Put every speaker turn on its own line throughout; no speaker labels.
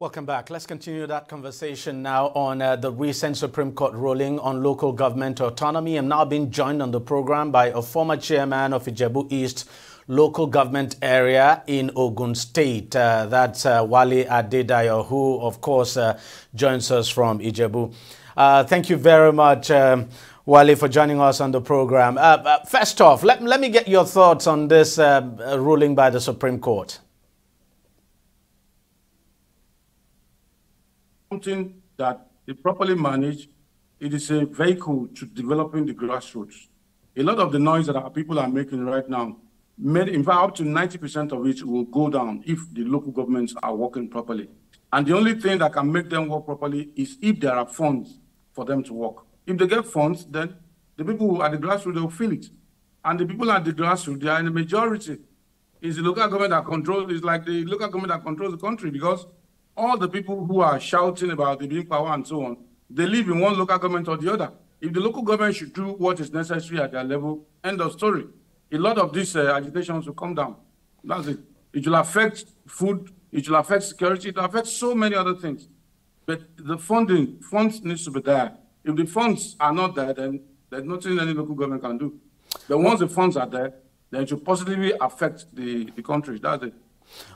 Welcome back. Let's continue that conversation now on uh, the recent Supreme Court ruling on local government autonomy. I'm now being joined on the program by a former chairman of Ijebu East local government area in Ogun State. Uh, that's uh, Wale Adedayo, who, of course, uh, joins us from Ijebu. Uh, thank you very much, um, Wale, for joining us on the program. Uh, uh, first off, let, let me get your thoughts on this ruling by the Supreme Court.
Something that if properly managed, it is a vehicle to developing the grassroots. A lot of the noise that our people are making right now, made, in fact, up to 90% of it will go down if the local governments are working properly. And the only thing that can make them work properly is if there are funds for them to work. If they get funds, then the people at the grassroots will feel it. And the people at the grassroots, they are in the majority. It's the local government that controls, it's like the local government that controls the country because all the people who are shouting about the big power and so on, they live in one local government or the other. If the local government should do what is necessary at their level, end of story. A lot of these uh, agitations will come down. That's it. It will affect food, it will affect security, it will affect so many other things. But the funding, funds needs to be there. If the funds are not there, then there's nothing any local government can do. But once the funds are there, then it will positively affect the, the country. That's it.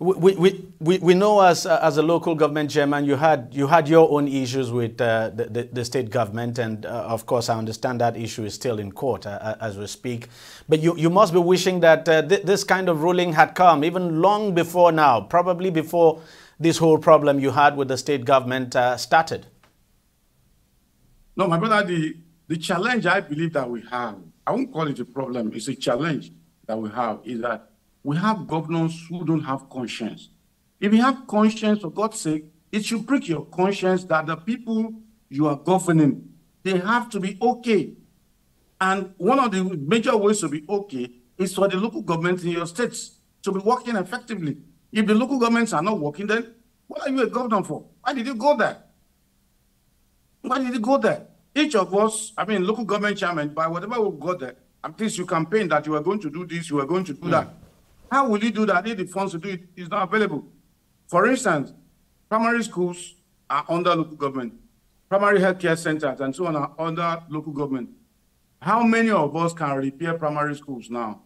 We, we, we, we know as, as a local government chairman, you had, you had your own issues with uh, the, the, the, state government, and uh, of course, I understand that issue is still in court uh, as we speak. But you, you must be wishing that uh, th this kind of ruling had come even long before now, probably before this whole problem you had with the state government uh, started.
No, my brother, the, the challenge I believe that we have, I won't call it a problem, it's a challenge that we have, is that we have governors who don't have conscience. If you have conscience, for God's sake, it should break your conscience that the people you are governing, they have to be okay. And one of the major ways to be okay is for the local governments in your states to be working effectively. If the local governments are not working, then what are you a governor for? Why did you go there? Why did you go there? Each of us, I mean, local government chairman, by whatever we got there, at least you campaign that you are going to do this, you are going to do mm. that. How will you do that if the funds to do it is not available? For instance, primary schools are under local government. Primary healthcare centers and so on are under local government. How many of us can repair primary schools now?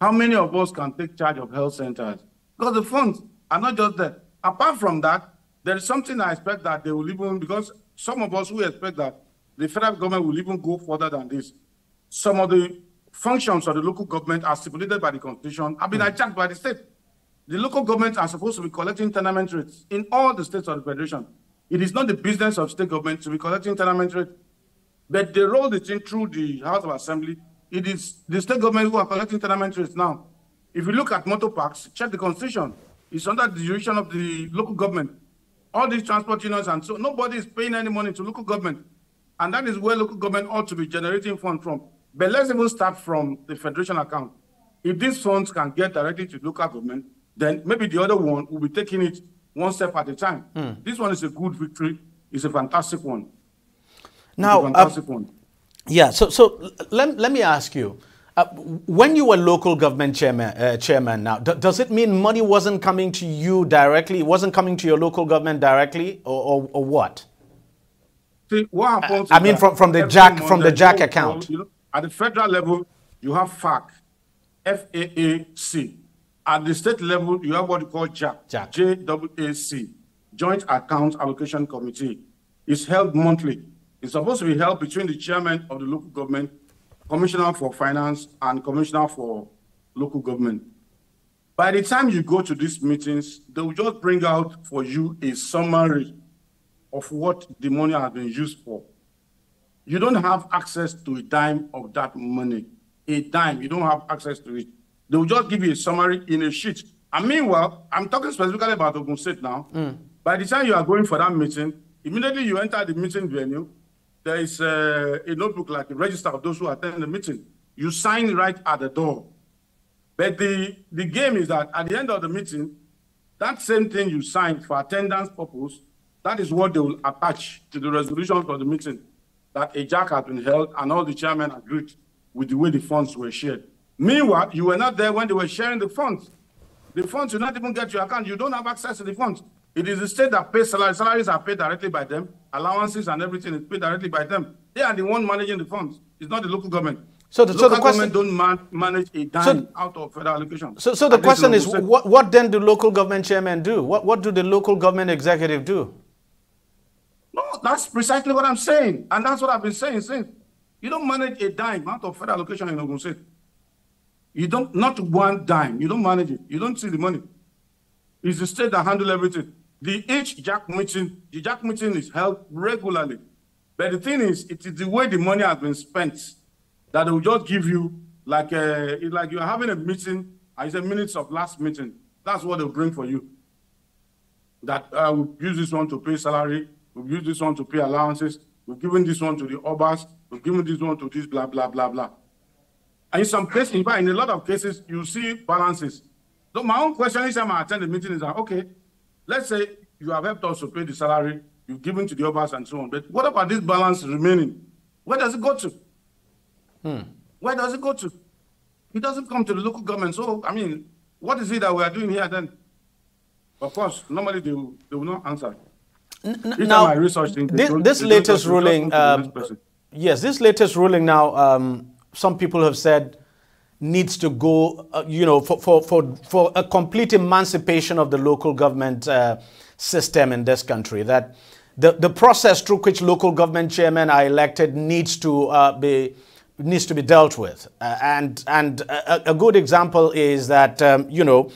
How many of us can take charge of health centers? Because the funds are not just there. Apart from that, there is something I expect that they will even, because some of us will expect that the federal government will even go further than this. Some of the functions of the local government are stipulated by the constitution have been mm. hijacked by the state. The local governments are supposed to be collecting tenement rates in all the states of the federation. It is not the business of state government to be collecting tenement rates, but they rolled it in through the House of Assembly. It is the state government who are collecting tenement rates now. If you look at motor parks, check the constitution. It's under the jurisdiction of the local government. All these transport unions and so nobody is paying any money to local government. And that is where local government ought to be generating funds from. But let's even start from the federation account. If these funds can get directly to local government, then maybe the other one will be taking it one step at a time. Mm. This one is a good victory. It's a fantastic one.
Now, fantastic uh, one. Yeah. So, so let, let me ask you. Uh, when you were local government chairman, uh, chairman now, does it mean money wasn't coming to you directly? It wasn't coming to your local government directly, or, or, or what?
See, what
happens? I mean, from, from the Jack from the JAC account. You know,
at the federal level, you have FAC, FAAC. At the state level, you have what you call JAC, JAC. JAAC, Joint Account Allocation Committee. It's held monthly. It's supposed to be held between the chairman of the local government, commissioner for finance, and commissioner for local government. By the time you go to these meetings, they will just bring out for you a summary of what the money has been used for you don't have access to a dime of that money. A dime, you don't have access to it. They will just give you a summary in a sheet. And meanwhile, I'm talking specifically about Ogun State now. Mm. By the time you are going for that meeting, immediately you enter the meeting venue, there is a, uh, a notebook like a register of those who attend the meeting. You sign right at the door. But the, the game is that at the end of the meeting, that same thing you signed for attendance purpose, that is what they will attach to the resolution for the meeting that a jack had been held and all the chairmen agreed with the way the funds were shared. Meanwhile, you were not there when they were sharing the funds. The funds will not even get your account. You don't have access to the funds. It is the state that pays salaries. Salaries are paid directly by them. Allowances and everything is paid directly by them. They are the one managing the funds. It's not the local government. So the, so the question, don't man, manage a dime so, out of federal allocation.
So, so the question is, what, what then do local government chairmen do? What, what do the local government executive do?
That's precisely what I'm saying. And that's what I've been saying since. You don't manage a dime out of federal allocation in Ogun State. You don't, not one dime. You don't manage it. You don't see the money. It's the state that handle everything. The each jack meeting, the jack meeting is held regularly. But the thing is, it is the way the money has been spent that they will just give you like a, it's like you're having a meeting, I a minutes of last meeting. That's what they'll bring for you. That uh, we'll use this one to pay salary, we'll use this one to pay allowances, we've given this one to the obas, we've given this one to this, blah, blah, blah, blah. And in some cases, in fact, in a lot of cases, you see balances. So my own question each time I attend the meeting is that, okay, let's say you have helped us to pay the salary, you've given to the obas and so on, but what about this balance remaining? Where does it go to? Hmm. Where does it go to? It doesn't come to the local government. So, I mean, what is it that we are doing here then? Of course, normally they will, they will not answer.
Now, this, this latest ruling, um, yes, this latest ruling now, um, some people have said needs to go, uh, you know, for, for, for, for a complete emancipation of the local government uh, system in this country. That the, the process through which local government chairmen are elected needs to uh, be needs to be dealt with. Uh, and and a, a, good example is that, um, you know,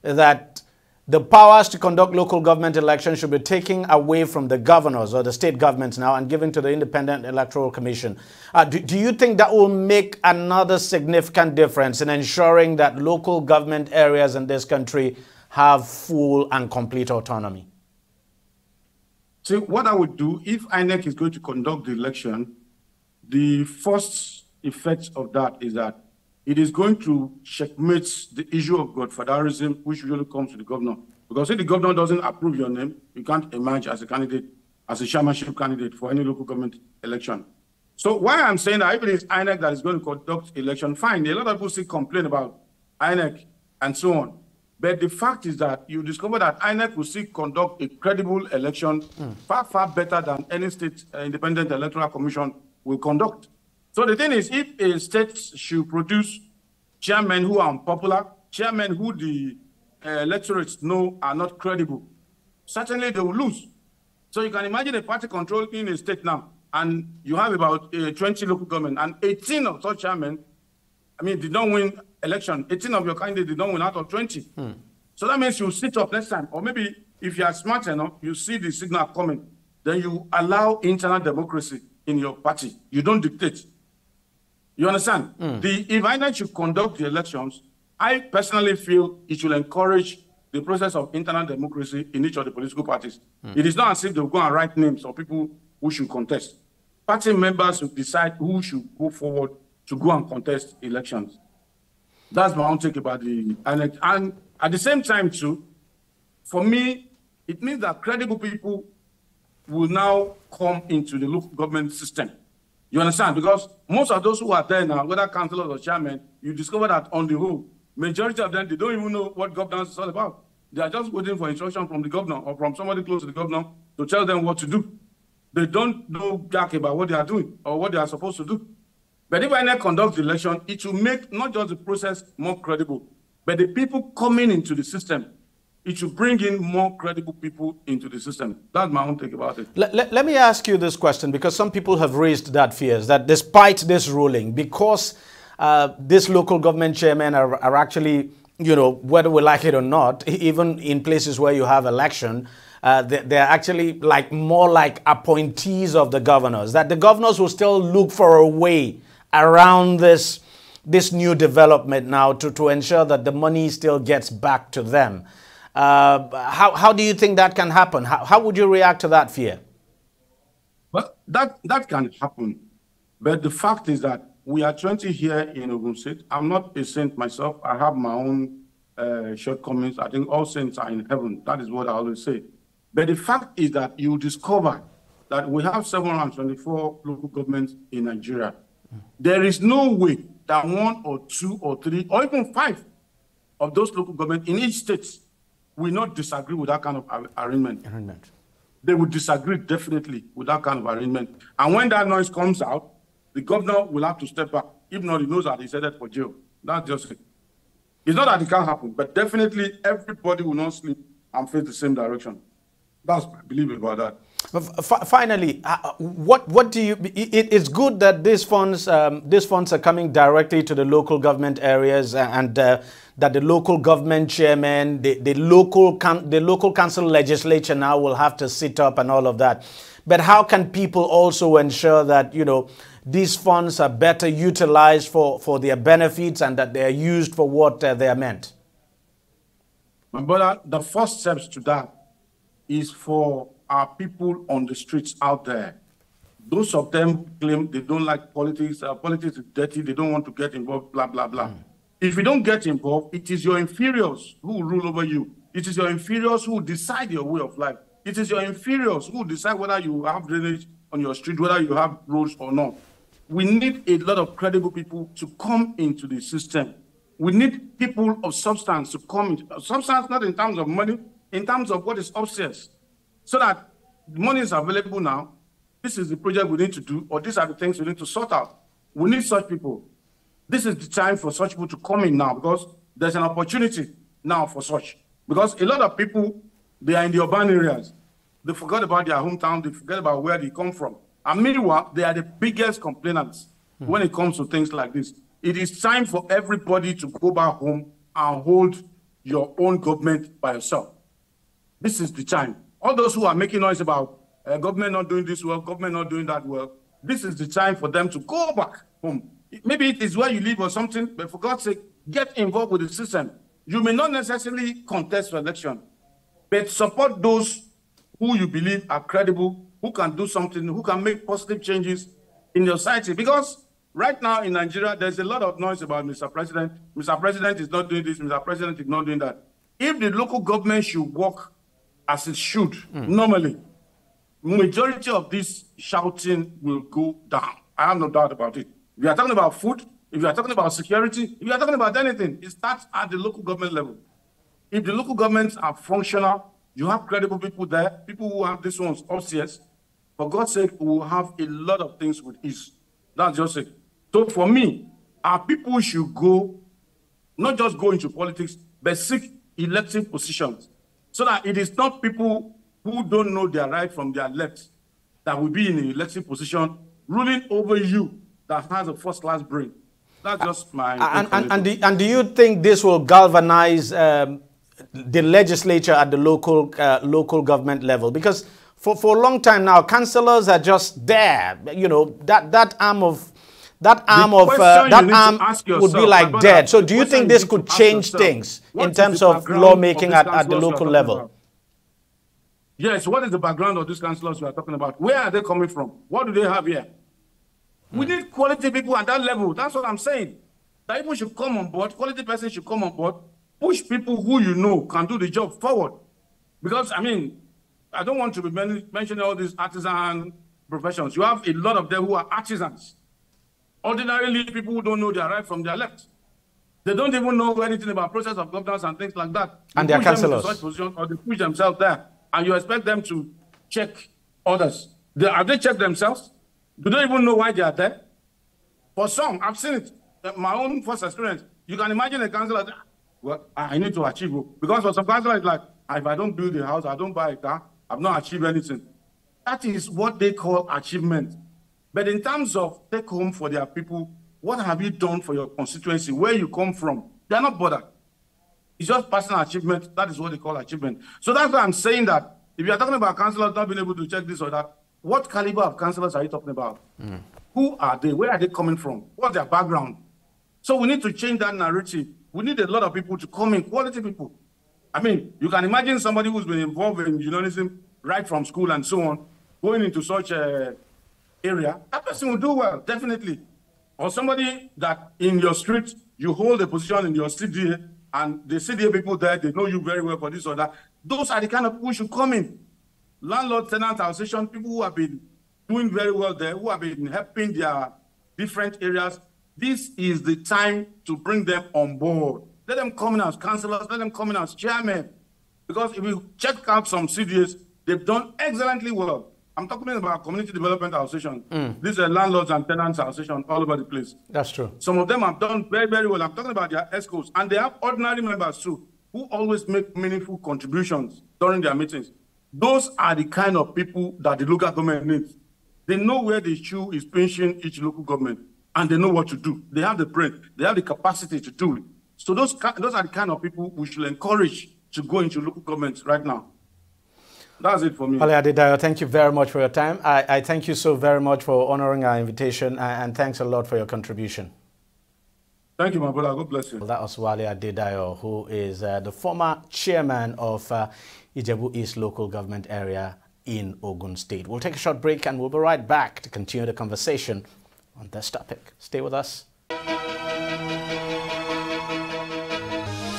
that the powers to conduct local government elections should be taken away from the governors or the state governments now and given to the Independent Electoral Commission. Uh, do, do you think that will make another significant difference in ensuring that local government areas in this country have full and complete autonomy?
So, what I would do if INEC is going to conduct the election, the first effect of that is that it is going to checkmate the issue of godfatherism, which usually comes to the governor. Because if the governor doesn't approve your name, you can't emerge as a candidate, as a chairmanship candidate for any local government election. So why I'm saying that even if it's INEC that is going to conduct election, fine. A lot of people still complain about INEC and so on. But the fact is that you discover that INEC will still conduct a credible election mm. far, far better than any state uh, independent electoral commission will conduct. So the thing is, if a state should produce chairmen who are unpopular, chairmen who the uh, electorates know are not credible, certainly they will lose. So you can imagine a party controlling a state now, and you have about uh, 20 local government, and 18 of such chairmen, I mean, did not win election. 18 of your candidates did not win out of 20. Hmm. So that means you sit up next time, or maybe if you are smart enough, you see the signal coming, then you allow internal democracy in your party. You don't dictate. You understand? Mm. The if INEC should conduct the elections, I personally feel it should encourage the process of internal democracy in each of the political parties. Mm. It is not as if they'll go and write names of people who should contest. Party members will decide who should go forward to go and contest elections. That's my own take about the INEC. And at the same time, too, for me, it means that credible people will now come into the local government system. You understand? Because most of those who are there now, whether councillors or chairmen, you discover that on the whole, majority of them, they don't even know what governance is all about. They are just waiting for instruction from the governor or from somebody close to the governor to tell them what to do. They don't know jack about what they are doing or what they are supposed to do. But if INEC conduct the election, it will make not just the process more credible, but the people coming into the system it should bring in more credible people into the system. That's my own take about it.
Let, let, let, me ask you this question because some people have raised that fears that despite this ruling, because uh, this local government chairmen are, are actually, you know, whether we like it or not, even in places where you have election, uh, they're actually like more like appointees of the governors, that the governors will still look for a way around this, this new development now to, to ensure that the money still gets back to them. Uh, how, how do you think that can happen? How, how would you react to that fear?
Well, that, that can happen. But the fact is that we are 20 here in Ogun State. I'm not a saint myself. I have my own uh, shortcomings. I think all saints are in heaven. That is what I always say. But the fact is that you discover that we have 724 local governments in Nigeria. There is no way that one or two or three or even five of those local governments in each state will not disagree with that kind of arrangement.
Arrangement.
They would disagree definitely with that kind of arrangement. And when that noise comes out, the governor will have to step back. If not, he knows that he's headed for jail. That's just it. It's not that it can't happen, but definitely everybody will not sleep and face the same direction. That's my belief about that.
Finally, uh, what what do you? It, it's good that these funds um, these funds are coming directly to the local government areas, and uh, that the local government chairman, the, the local the local council legislature now will have to sit up and all of that. But how can people also ensure that you know these funds are better utilized for for their benefits and that they are used for what uh, they are meant?
My brother, the first steps to that is for our people on the streets out there. Those of them claim they don't like politics, uh, politics is dirty, they don't want to get involved, blah, blah, blah. Mm. If you don't get involved, it is your inferiors who rule over you. It is your inferiors who decide your way of life. It is your inferiors who decide whether you have drainage on your street, whether you have roads or not. We need a lot of credible people to come into the system. We need people of substance to come into substance, not in terms of money, in terms of what is upstairs so that money is available now. This is the project we need to do, or these are the things we need to sort out. We need such people. This is the time for such people to come in now because there's an opportunity now for such. Because a lot of people, they are in the urban areas. They forgot about their hometown, they forget about where they come from. And meanwhile, they are the biggest complainants mm. when it comes to things like this. It is time for everybody to go back home and hold your own government by yourself. This is the time all those who are making noise about uh, government not doing this well, government not doing that well, this is the time for them to go back home. Maybe it is where you live or something, but for God's sake, get involved with the system. You may not necessarily contest for election, but support those who you believe are credible, who can do something, who can make positive changes in your society. Because right now in Nigeria, there's a lot of noise about Mr. President. Mr. President is not doing this, Mr. President is not doing that. If the local government should work as it should mm. normally, majority of this shouting will go down. I have no doubt about it. If you are talking about food, if you are talking about security, if you are talking about anything, it starts at the local government level. If the local governments are functional, you have credible people there, people who have these ones upstairs, for God's sake, we will have a lot of things with ease. That's just it. So for me, our people should go, not just go into politics, but seek elective positions so that it is not people who don't know their right from their left that will be in an elected position ruling over you that has a first class brain. That's just my.
And, and, and, do, and do you think this will galvanize um, the legislature at the local, uh, local government level? Because for, for a long time now, councillors are just there. You know, that, that arm of that arm of uh, that arm yourself, would be like dead. So do you think this could change yourself, things in terms of lawmaking at, at the local level? About?
Yes, what is the background of these councillors we are talking about? Where are they coming from? What do they have here? We need quality people at that level. That's what I'm saying. That people should come on board, quality person should come on board, push people who you know can do the job forward. Because, I mean, I don't want to be mentioning all these artisan professions. You have a lot of them who are artisans. Ordinarily, people who don't know their right from their left. They don't even know anything about process of governance and things like that.
And their councillors. Such
or they push themselves there, and you expect them to check others. They, have they checked themselves? Do they even know why they are there? For some, I've seen it. Uh, my own first experience. You can imagine a councillor. Well, I need to achieve oh, because for some councillors, like if I don't build a house, I don't buy a car, I've not achieved anything. That is what they call achievement. But in terms of take home for their people, what have you done for your constituency, where you come from? They're not bothered. It's just personal achievement. That is what they call achievement. So that's why I'm saying that if you're talking about councillors not being able to check this or that, what caliber of councillors are you talking about? Mm. Who are they? Where are they coming from? What's their background? So we need to change that narrative. We need a lot of people to come in, quality people. I mean, you can imagine somebody who's been involved in journalism right from school and so on, going into such a area, that person will do well, definitely. Or somebody that in your street, you hold a position in your CDA, and the CDA people there, they know you very well for this or that. Those are the kind of people who should come in. Landlord tenant association, people who have been doing very well there, who have been helping their different areas. This is the time to bring them on board. Let them come in as councillors, let them come in as chairmen. Because if you check out some CDAs, they've done excellently well. I'm talking about community development association. Mm. These are landlords and tenants association all over the place.
That's true.
Some of them have done very, very well. I'm talking about their EXCOs. And they have ordinary members too, who always make meaningful contributions during their meetings. Those are the kind of people that the local government needs. They know where the shoe is pinching each local government, and they know what to do. They have the brain, they have the capacity to do it. So those, those are the kind of people we should encourage to go into local government right now. That's it for me.
Wale Adedayo, thank you very much for your time. I, I thank you so very much for honoring our invitation and thanks a lot for your contribution.
Thank you, my brother. God bless you.
That was Wale Adedayo, who is uh, the former chairman of uh, Ijebu East local government area in Ogun State. We'll take a short break and we'll be right back to continue the conversation on this topic. Stay with us.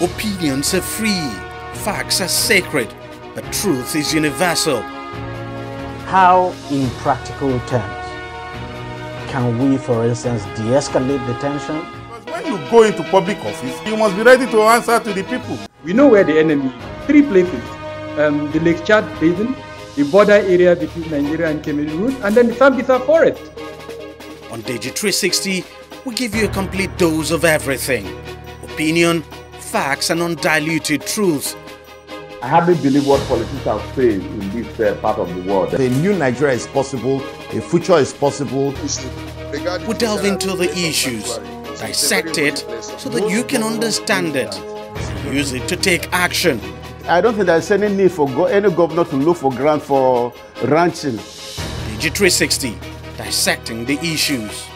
Opinions are free, facts are sacred. but truth is universal.
How, in practical terms, can we, for instance, de escalate the tension?
When you go into public office, you must be ready to answer to the people.
We know where the enemy is. Three places um, the Lake Chad Basin, the border area between Nigeria and Cameroon, and then the Sambisa Forest.
On Deji 360, we give you a complete dose of everything opinion, facts, and undiluted truth
I hardly believe what politicians say in this uh, part of the world.
A new Nigeria is possible, a future is possible.
We delve into the issues, dissect it so that you can understand it, use it to take action.
I don't think there's any need for go any governor to look for grant for ranching.
Deji 360, dissecting the issues.